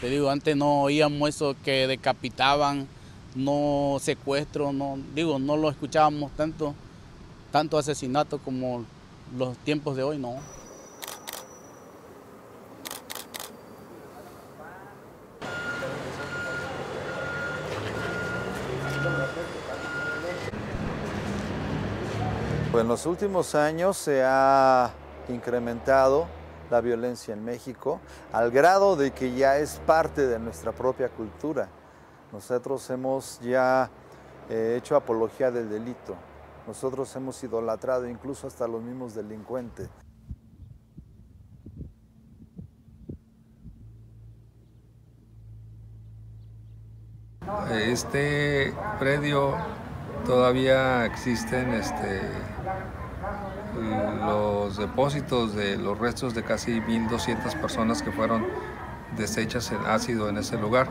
Te digo, antes no oíamos eso que decapitaban, no secuestro, no, digo, no lo escuchábamos tanto, tanto asesinato como los tiempos de hoy, no. Pues en los últimos años se ha incrementado la violencia en México al grado de que ya es parte de nuestra propia cultura. Nosotros hemos ya eh, hecho apología del delito. Nosotros hemos idolatrado incluso hasta los mismos delincuentes. Este predio todavía existen este, los depósitos de los restos de casi 1.200 personas que fueron deshechas en ácido en ese lugar.